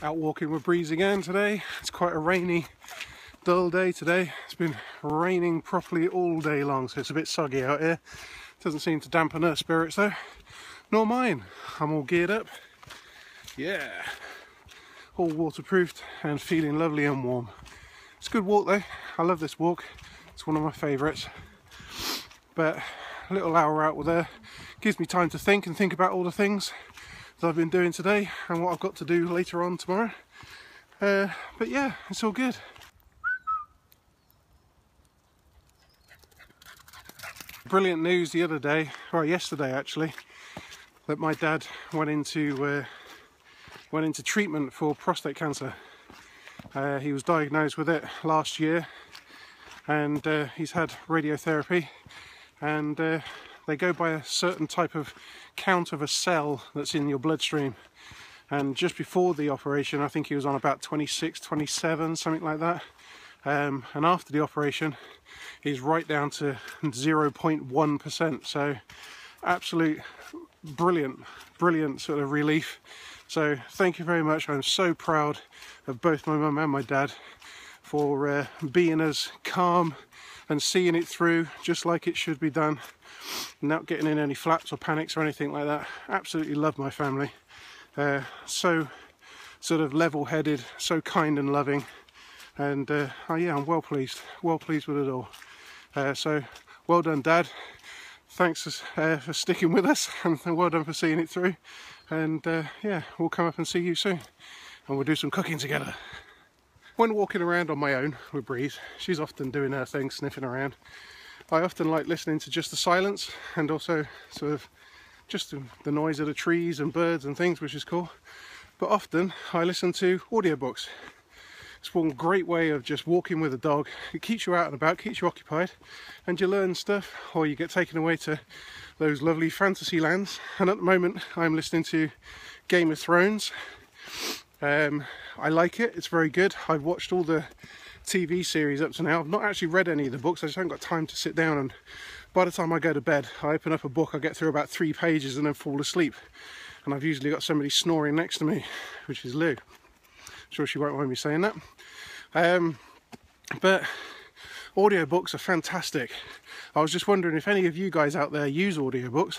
Out walking with Breeze again today. It's quite a rainy, dull day today. It's been raining properly all day long, so it's a bit soggy out here. Doesn't seem to dampen her spirits though, nor mine. I'm all geared up. Yeah, all waterproofed and feeling lovely and warm. It's a good walk though. I love this walk. It's one of my favourites. But a little hour out with her gives me time to think and think about all the things that I've been doing today and what I've got to do later on tomorrow. Uh, but yeah, it's all good. Brilliant news the other day, well yesterday actually, that my dad went into uh, went into treatment for prostate cancer. Uh, he was diagnosed with it last year and uh, he's had radiotherapy and uh, they go by a certain type of count of a cell that's in your bloodstream. And just before the operation, I think he was on about 26, 27, something like that. Um, and after the operation, he's right down to 0.1%. So, absolute brilliant, brilliant sort of relief. So, thank you very much. I'm so proud of both my mum and my dad for uh, being as calm and seeing it through just like it should be done not getting in any flaps or panics or anything like that. Absolutely love my family. Uh, so sort of level-headed, so kind and loving, and uh, oh yeah, I'm well pleased, well pleased with it all. Uh, so well done, Dad. Thanks uh, for sticking with us, and well done for seeing it through. And uh, yeah, we'll come up and see you soon, and we'll do some cooking together. When walking around on my own with Breeze, she's often doing her thing, sniffing around. I often like listening to just the silence and also sort of just the noise of the trees and birds and things, which is cool. But often I listen to audiobooks. It's one great way of just walking with a dog. It keeps you out and about, keeps you occupied, and you learn stuff or you get taken away to those lovely fantasy lands. And at the moment, I'm listening to Game of Thrones. Um, I like it, it's very good. I've watched all the TV series up to now. I've not actually read any of the books, I just haven't got time to sit down and by the time I go to bed, I open up a book, I get through about three pages and then fall asleep. And I've usually got somebody snoring next to me, which is Lou. I'm sure she won't mind me saying that. Um, but audiobooks are fantastic. I was just wondering if any of you guys out there use audiobooks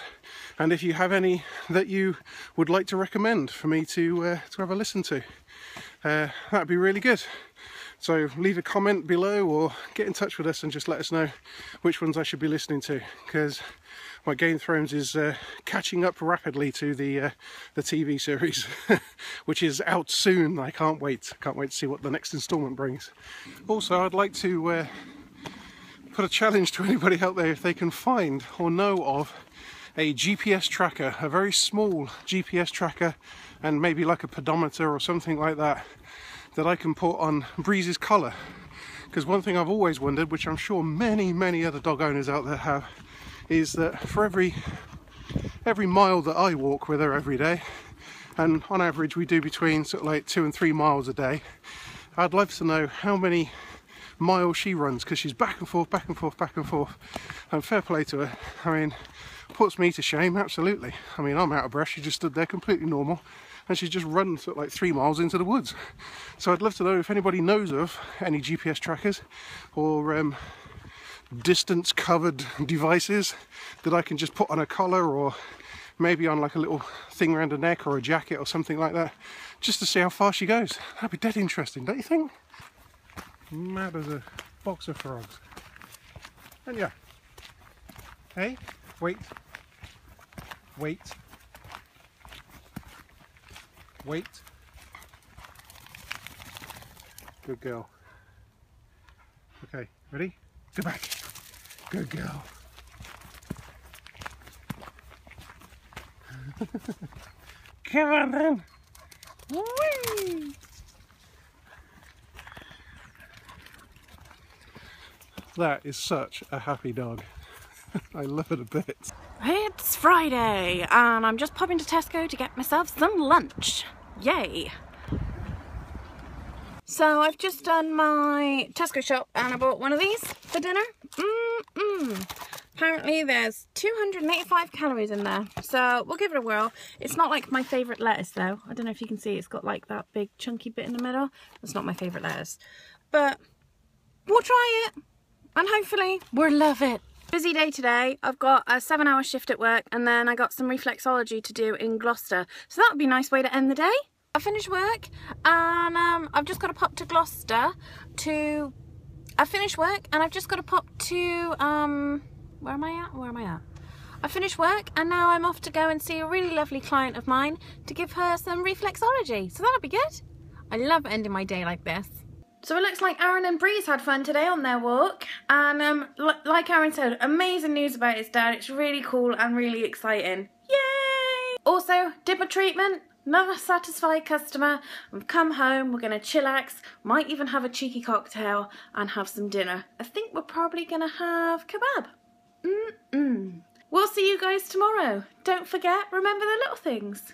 and if you have any that you would like to recommend for me to, uh, to have a listen to. Uh, that'd be really good. So leave a comment below or get in touch with us and just let us know which ones I should be listening to because my Game of Thrones is uh, catching up rapidly to the uh, the TV series, which is out soon. I can't wait. Can't wait to see what the next instalment brings. Also, I'd like to uh, put a challenge to anybody out there if they can find or know of a GPS tracker, a very small GPS tracker, and maybe like a pedometer or something like that that I can put on Breeze's collar. Because one thing I've always wondered, which I'm sure many, many other dog owners out there have, is that for every every mile that I walk with her every day, and on average we do between sort of like two and three miles a day, I'd love to know how many miles she runs because she's back and forth, back and forth, back and forth. And fair play to her. I mean, puts me to shame, absolutely. I mean, I'm out of breath. She just stood there completely normal and she's just run sort of like three miles into the woods. So I'd love to know if anybody knows of any GPS trackers or um, distance covered devices that I can just put on a collar or maybe on like a little thing around her neck or a jacket or something like that just to see how far she goes. That'd be dead interesting, don't you think? Mad as a box of frogs. And yeah. Hey, wait. Wait. Wait. Good girl. Okay, ready? Go back. Good girl. Come on then. Whee! That is such a happy dog. I love it a bit. It's Friday and I'm just popping to Tesco to get myself some lunch. Yay! So I've just done my Tesco shop and I bought one of these for dinner. Mmm, mmm. Apparently there's 285 calories in there, so we'll give it a whirl. It's not like my favourite lettuce though. I don't know if you can see it's got like that big chunky bit in the middle. That's not my favourite lettuce. But we'll try it and hopefully we'll love it. Busy day today. I've got a seven hour shift at work and then I got some reflexology to do in Gloucester. So that would be a nice way to end the day. I finished work and um, I've just got to pop to Gloucester to... I finished work and I've just got to pop to... Um, where am I at? Where am I at? I finished work and now I'm off to go and see a really lovely client of mine to give her some reflexology. So that'll be good. I love ending my day like this. So it looks like Aaron and Breeze had fun today on their walk. And um, like Aaron said, amazing news about his dad. It's really cool and really exciting. Yay! Also, dipper treatment. Another satisfied customer. We've come home, we're going to chillax, might even have a cheeky cocktail and have some dinner. I think we're probably going to have kebab. Mm-mm. We'll see you guys tomorrow. Don't forget, remember the little things.